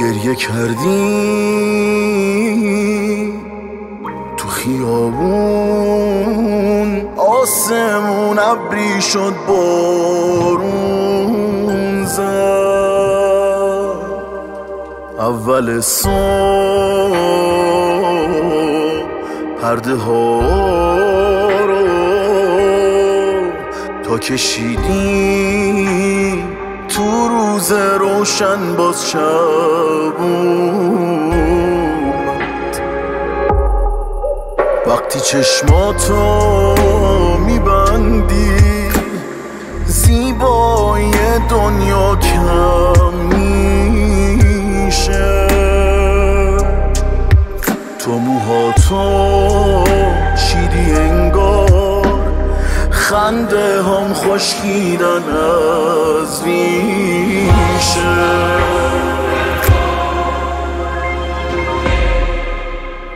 گریه کردی تو خیابون. آسمون ابری شد بارون زد. اول صبح پرده ها رو تا کشیدی تو روز روشن باز شب وقتی چشماتو میبندی زیبایی دنیا کم میشه. تو موهاتو شیری خنده هم خشکیدن از ریشه.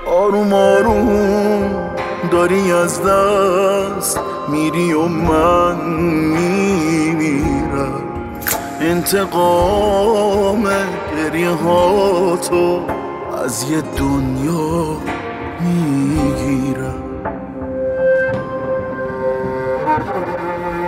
آروم آروم داری از دست میری و من میمیرم. انتقام گریه هاتو از یه دنیا می‌گیرم. Thank you.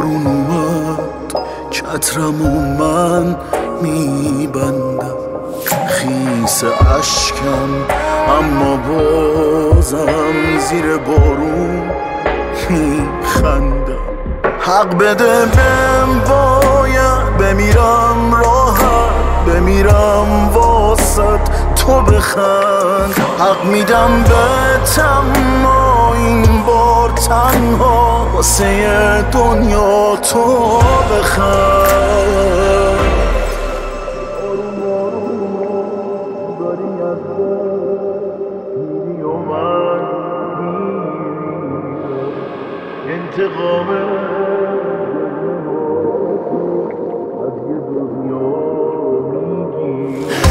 بارون اومد. چترمو من میبندم. خیس اشکم اما بازم زیر بارون میخندم. حق بده بهم باید بمیرم راحت. بمیرم واسط تو بخند. حق میدم به تما این بار تنها واسه دنیا تو بخر انتقام از یه دنیا میگی